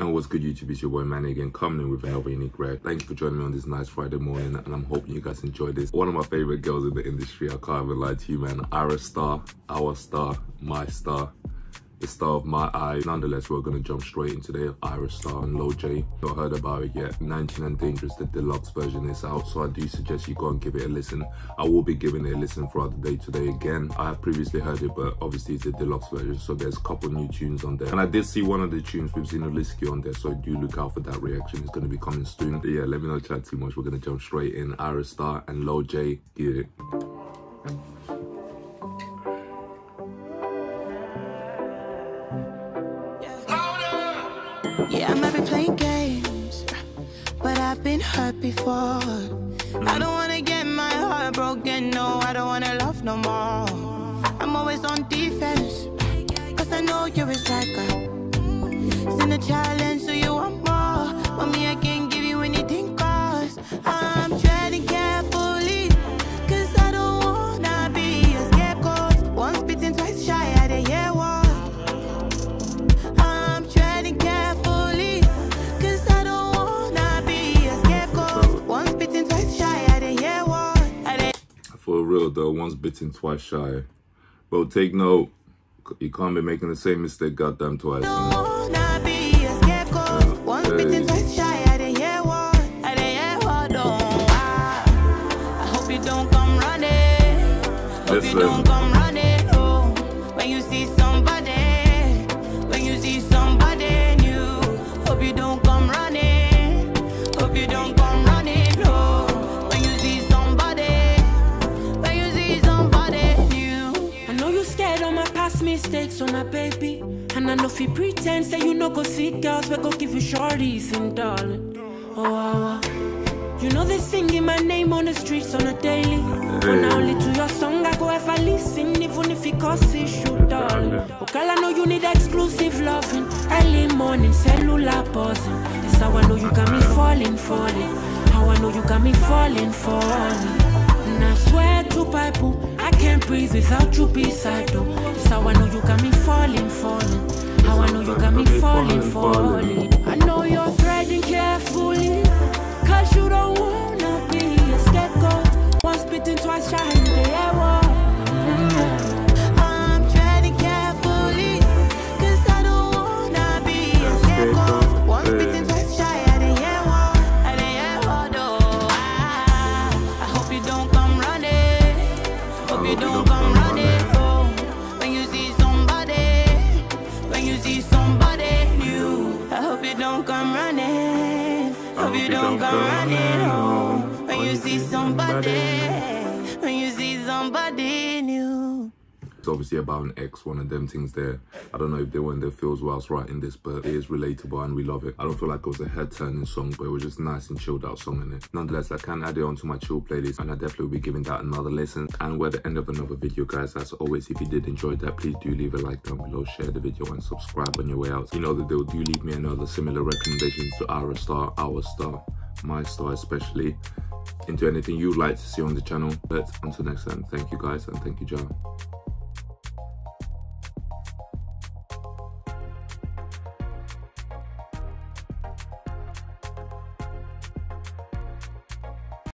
And what's good YouTube, it's your boy Manny again, coming in with a very unique rare. Thank you for joining me on this nice Friday morning and I'm hoping you guys enjoy this. One of my favorite girls in the industry, I can't even lie to you man. Ayra Starr, our star, my star the star of my eye. Nonetheless, we're gonna jump straight into the Ayra Starr and Lojay. Not heard about it yet. 19 and Dangerous, the deluxe version is out, so I do suggest you go and give it a listen. I will be giving it a listen throughout the day today again. I have previously heard it, but obviously it's the deluxe version, so there's a couple new tunes on there. And I did see one of the tunes with Zinoleesky on there, so do look out for that reaction. It's gonna be coming soon. But yeah, let me not chat too much. We're gonna jump straight in. Ayra Starr and Lojay, get it. Yeah, I might be playing games, but I've been hurt before. I don't wanna get my heart broken, no, I don't wanna love no more. I'm always on defense, cause I know you're a striker. Send a challenge, Real though, once bitten, twice shy. Bro, take note. You can't be making the same mistake goddamn twice. man. wanna be a scapegoat. Once bitten, twice shy, I didn't hear what. I didn't hear what. Don't I, I hope you don't come running. Hope you Listen. don't come running. When you see somebody, when you see somebody new. Hope you don't come running. Hope you don't come running. Of my past mistakes, on my baby. And I know if you pretend, say you no go see girls, we go give you shorties and darling. Oh, wow, wow. You know they singing my name on the streets on a daily. But now only to your song I go ever listen, even if it costs issue, darling. Oh, girl, I know you need exclusive loving. Early morning, cellular buzzing. It's how I know you got me falling, falling. How I know you got me falling, falling. And I swear to Bible, I can't breathe without you beside you. How I know you got me falling, falling. How I know you got me falling, falling. I know you're hope you don't come running, oh. When you see somebody, when you see somebody new, I hope you don't come running, hope you don't come running, oh. When you see somebody, when you see somebody. It's obviously about an ex, one of them things there. I don't know if they were in their feels whilst writing this, but it is relatable and we love it. I don't feel like it was a head turning song, but it was just nice and chilled out song in it. Nonetheless, I can add it onto my chill playlist and I definitely will be giving that another listen. And we're at the end of another video, guys. As always, if you did enjoy that, please do leave a like down below, share the video and subscribe on your way out. You know that they'll do leave me another similar recommendations to Ayra Starr, our star, my star especially, into anything you'd like to see on the channel. But until next time, thank you guys and thank you, John.